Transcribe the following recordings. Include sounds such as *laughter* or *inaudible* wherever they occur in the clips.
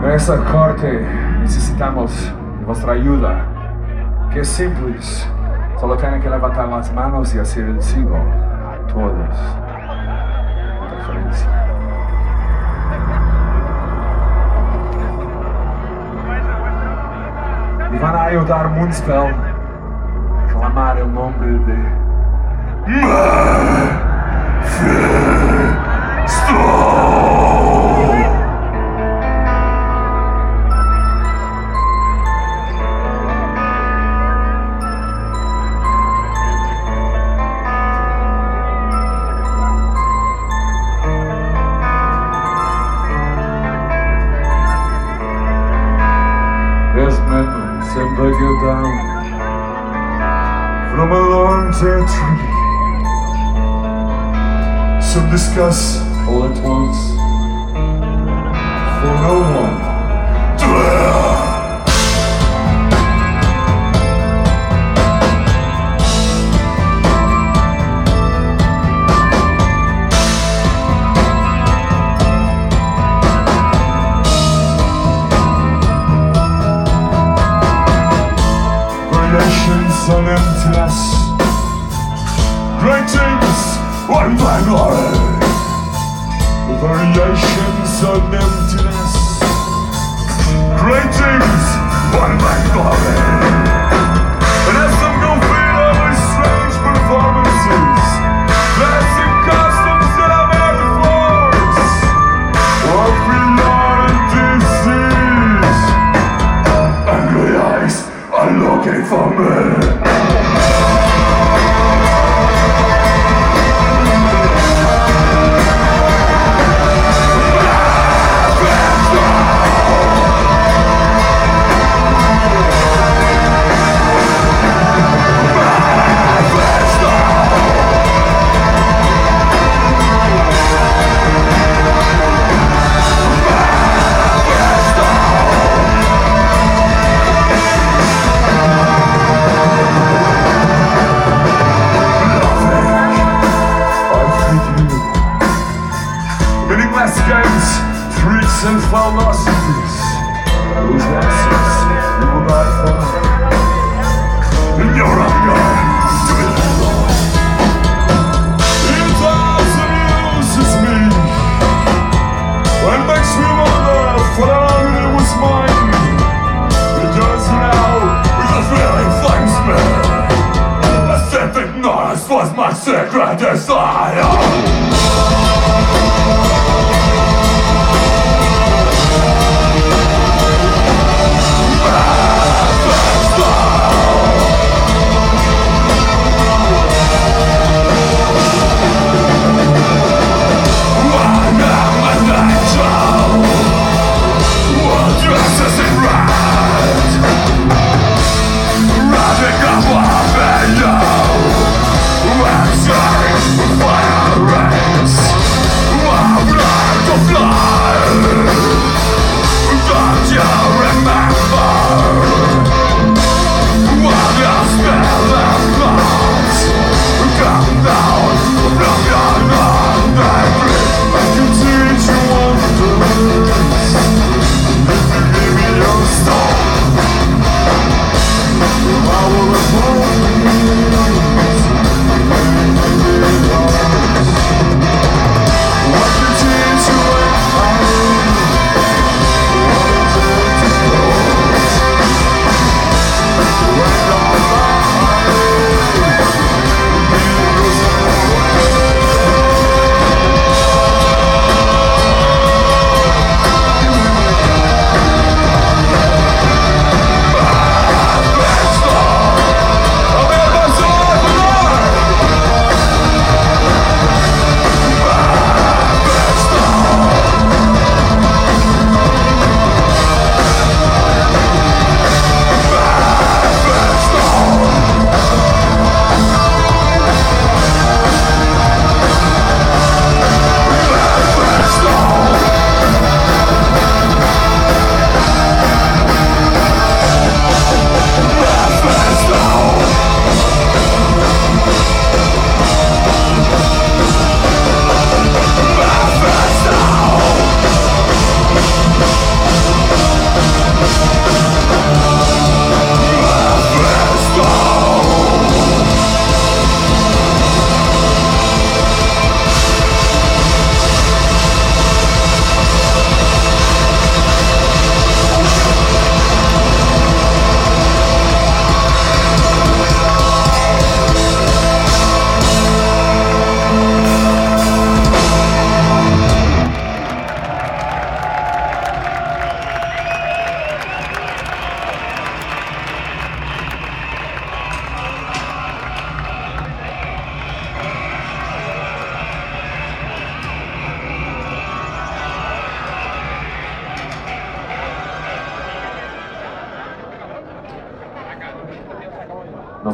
Nessa corte necesitamos de vuestra ayuda, que es simples. Solo tienen que levantar las manos y hacer el sigo. Todos. De preferencia. Y van a ayudar a clamar el nombre de Yes, Some discuss all at once, for no one hear. Variations on emptiness Greetings, one language. Variations on emptiness. Greetings, one language. And as I'm going strange performances, I'm out of disease? Angry eyes are looking for me. Grandest Slam!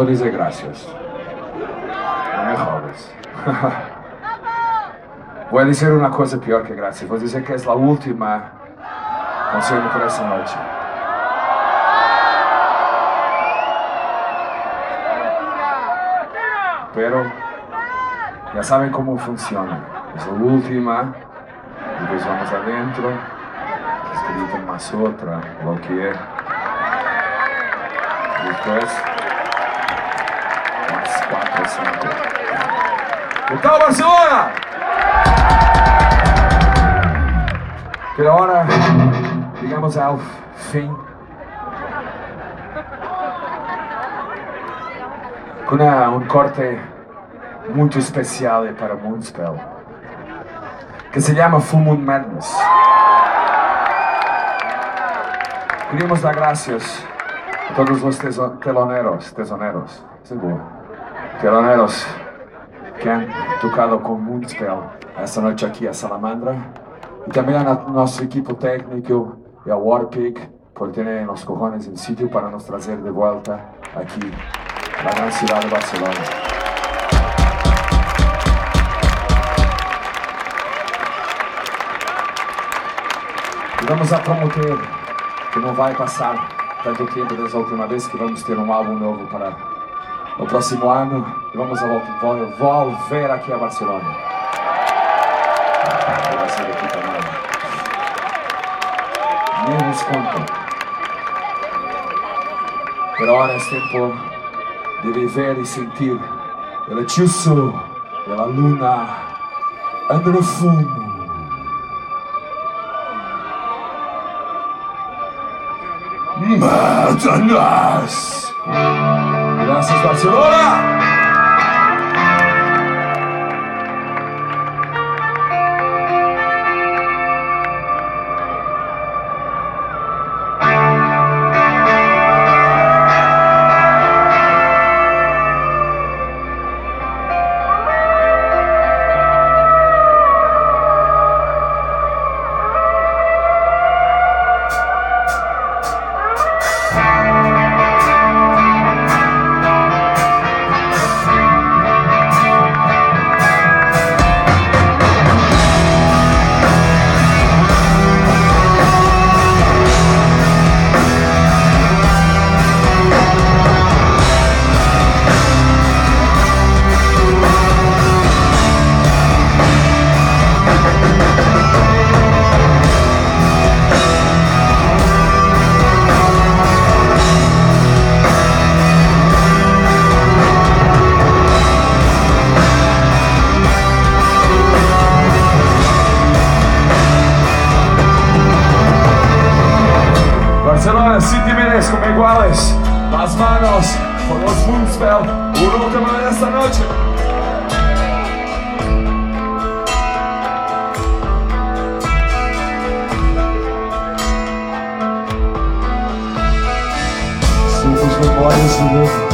Vou dizer graças. Não me roubes. *laughs* vou dizer uma coisa pior que graças. Vou dizer que é a última canção por essa noite. Pero já sabem como funciona. É a última, depois vamos adentro, escrito mais outra, o que é. Depois, mais quatro, cinco. Então, Barcelona! Pela hora, digamos ao fim. Com um corte muito especial para Moonspell, que se chama Full Moon Madness. Queríamos dar graças a todos os teloneros, tesoneros, seguro, teloneros que han tocado com Moonspell essa noite aqui a Salamandra e também a nosso equipo técnico e a Warpig por terem os cojones em sítio para nos trazer de volta aqui na grande cidade de Barcelona. Vamos a prometer que não vai passar tanto tempo dessa última vez que vamos ter um álbum novo para o próximo ano e vamos voltar aqui a Barcelona. Vai ser aqui também. Nem nos contam. Pero ahora es tempo de viver e sentir el hechizo de la luna en el fumo. Matanas! Graças, Barcelona! Somos memórias de novo.